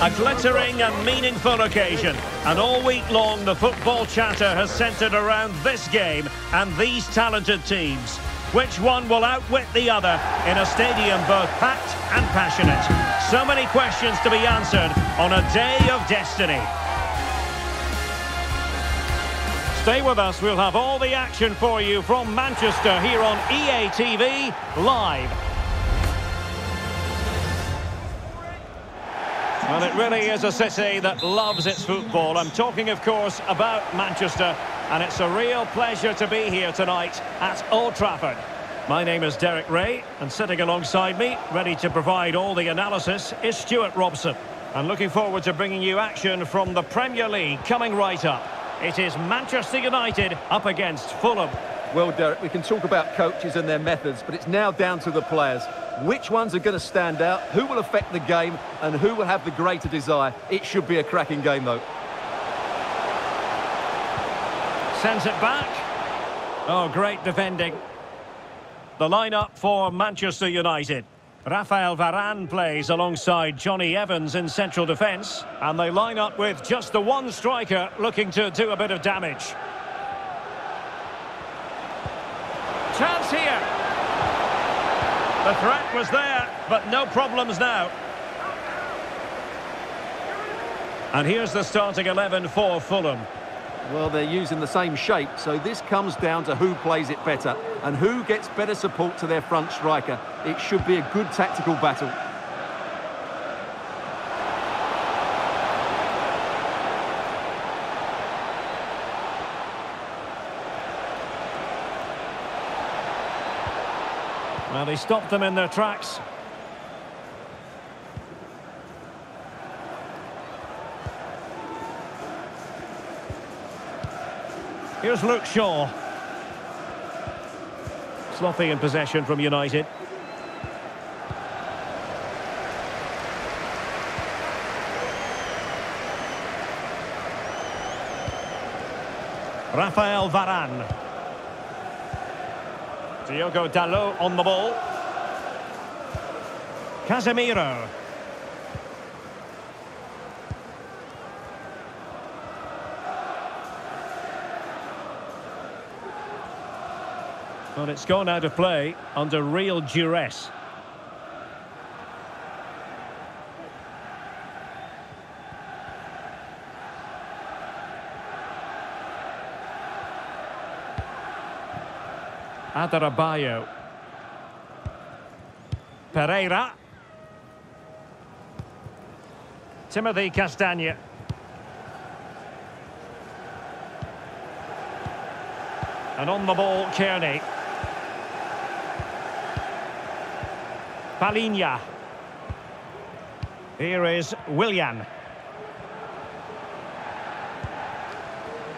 A glittering and meaningful occasion. And all week long, the football chatter has centred around this game and these talented teams. Which one will outwit the other in a stadium both packed and passionate? So many questions to be answered on a day of destiny. Stay with us, we'll have all the action for you from Manchester here on EA TV live. Well, it really is a city that loves its football. I'm talking, of course, about Manchester, and it's a real pleasure to be here tonight at Old Trafford. My name is Derek Rae, and sitting alongside me, ready to provide all the analysis, is Stuart Robson. And looking forward to bringing you action from the Premier League coming right up. It is Manchester United up against Fulham. Well, Derek, we can talk about coaches and their methods, but it's now down to the players. Which ones are going to stand out, who will affect the game, and who will have the greater desire? It should be a cracking game, though. Sends it back. Oh, great defending. The lineup for Manchester United. Rafael Varane plays alongside Jonny Evans in central defence. And they line up with just the one striker looking to do a bit of damage. The threat was there, but no problems now. And here's the starting 11 for Fulham. Well, they're using the same shape, so this comes down to who plays it better and who gets better support to their front striker. It should be a good tactical battle. Well, they stopped them in their tracks. Here's Luke Shaw. Sloppy in possession from United. Rafael Varane. Diogo Dalot on the ball. Casemiro. Well, it's gone out of play under real duress. Adarabioyo. Pereira. Timothy Castagne. And on the ball, Cairney. Palhinha. Here is Willian.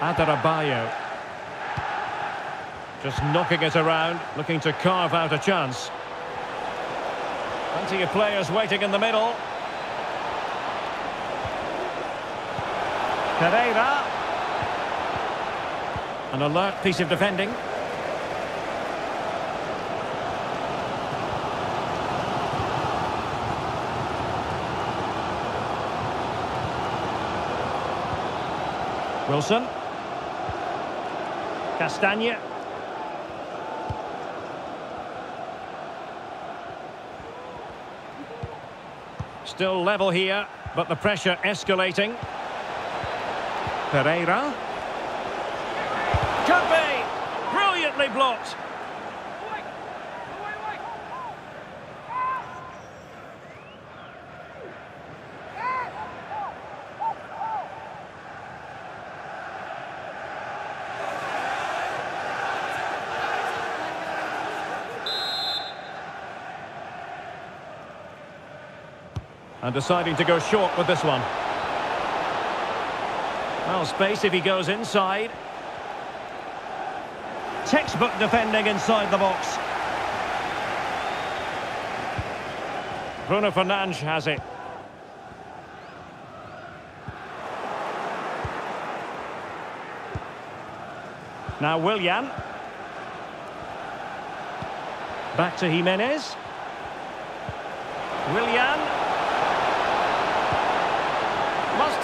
Adarabioyo. Just knocking it around, looking to carve out a chance. Plenty of players waiting in the middle. Pereira. An alert piece of defending. Wilson. Castagne. Still level here, but the pressure escalating. Pereira. Could be! Brilliantly blocked. And deciding to go short with this one. Well, space if he goes inside. Textbook defending inside the box. Bruno Fernandes has it. Now Willian. Back to Jimenez. Willian.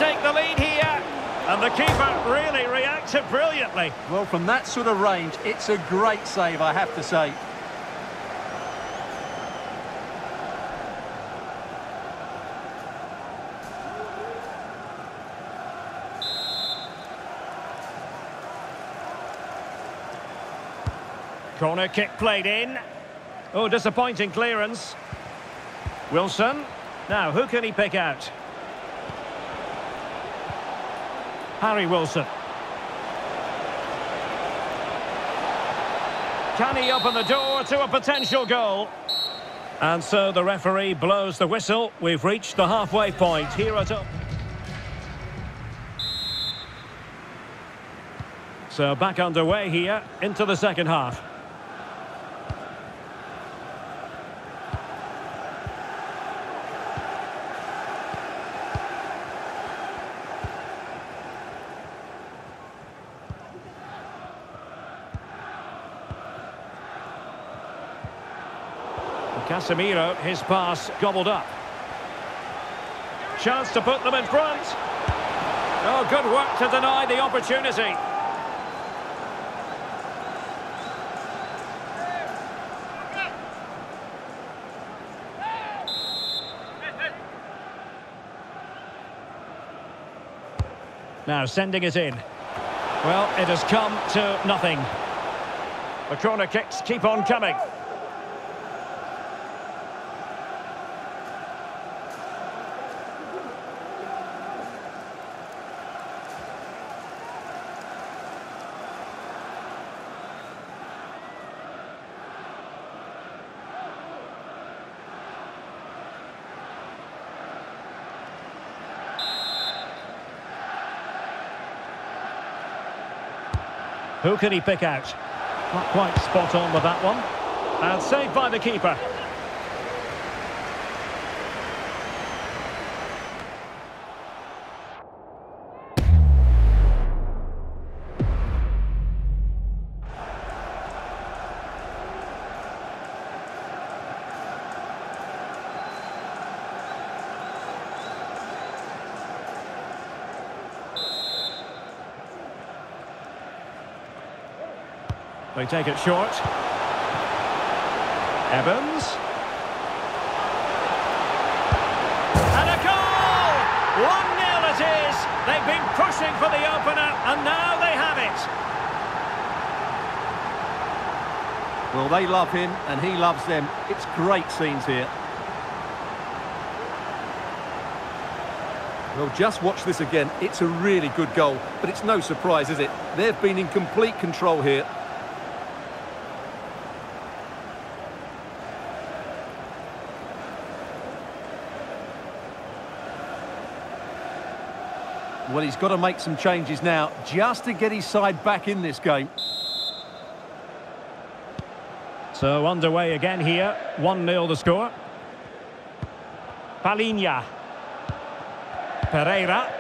Take the lead here. And the keeper really reacted brilliantly. Well, from that sort of range, it's a great save, I have to say. Corner kick played in. Oh, disappointing clearance. Wilson. Now, who can he pick out? Harry Wilson. Can he open the door to a potential goal? And so the referee blows the whistle. We've reached the halfway point here at... So back underway here into the second half. Casemiro, his pass gobbled up. Chance to put them in front. Oh, good work to deny the opportunity. Now sending it in. Well, it has come to nothing. The corner kicks keep on coming. Who can he pick out? Not quite spot on with that one. And saved by the keeper. They take it short. Evans. And a goal! 1-0 it is. They've been pushing for the opener, and now they have it. Well, they love him, and he loves them. It's great scenes here. Well, just watch this again. It's a really good goal, but it's no surprise, is it? They've been in complete control here. Well, he's got to make some changes now just to get his side back in this game. So underway again here. 1-0 the score. Palhinha. Pereira.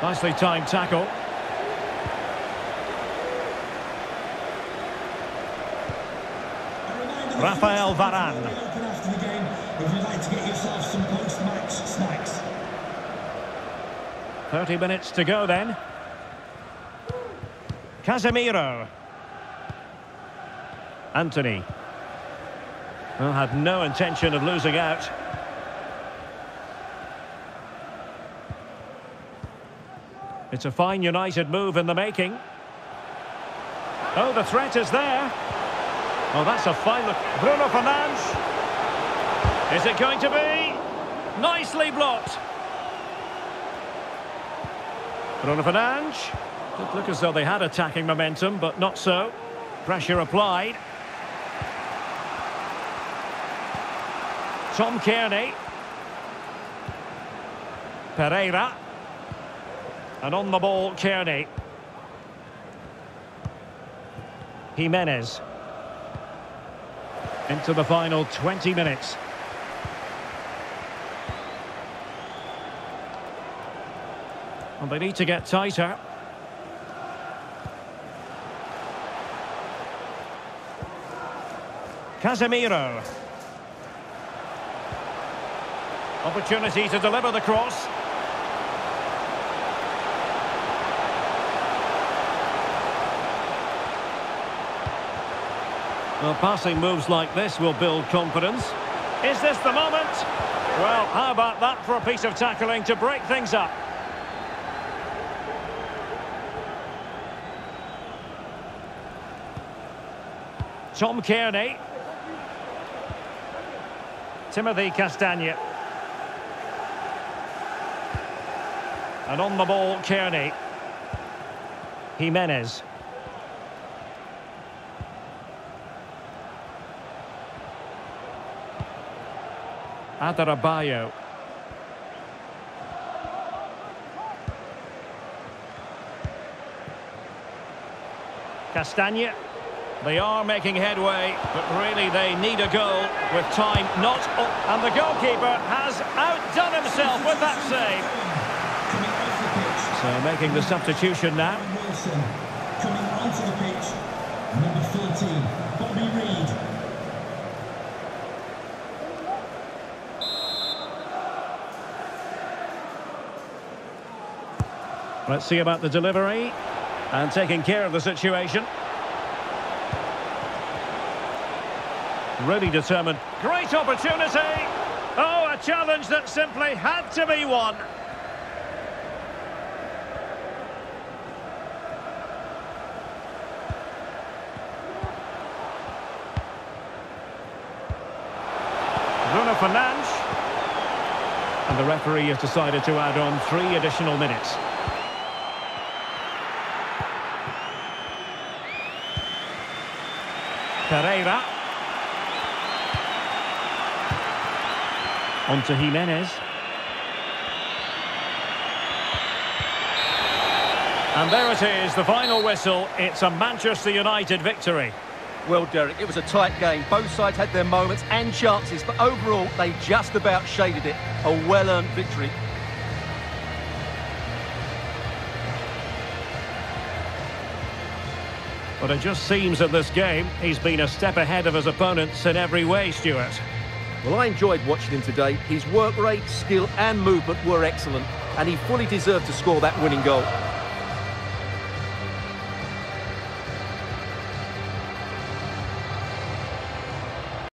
Nicely timed tackle. Rafael Varane. 30 minutes to go then. Casemiro. Antony. Well, had no intention of losing out. It's a fine United move in the making. Oh, the threat is there. Oh, that's a fine look. Bruno Fernandes. Is it going to be? Nicely blocked. Bruno Fernandes. Did look as though they had attacking momentum, but not so. Pressure applied. Tom Cairney. Pereira. And on the ball, Cairney. Jimenez. Into the final 20 minutes. And they need to get tighter. Casemiro. Opportunity to deliver the cross. Well, passing moves like this will build confidence. Is this the moment? Well, how about that for a piece of tackling to break things up? Tom Cairney. Timothy Castagne. And on the ball, Cairney. Jimenez. Adarabioyo. Castagne. They are making headway, but really they need a goal with time not up. And the goalkeeper has outdone himself with that save. So making the substitution now. Coming onto the pitch, number 14, Bobby Reid. Let's see about the delivery. And taking care of the situation. Really determined. Great opportunity. Oh, a challenge that simply had to be won. Bruno Fernandes. And the referee has decided to add on three additional minutes. Pereira. On to Jimenez. And there it is, the final whistle. It's a Manchester United victory. Well, Derek, it was a tight game. Both sides had their moments and chances, but overall, they just about shaded it. A well-earned victory. But it just seems that this game, he's been a step ahead of his opponents in every way, Stuart. Well, I enjoyed watching him today. His work rate, skill and movement were excellent, and he fully deserved to score that winning goal.